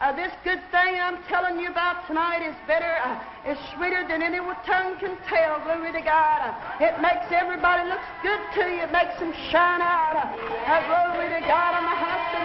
uh, this good thing I'm telling you about tonight is better, uh, is sweeter than any tongue can tell. Glory to God. Uh, it makes everybody look good to you. It makes them shine out. Uh, uh glory to God. I'm a house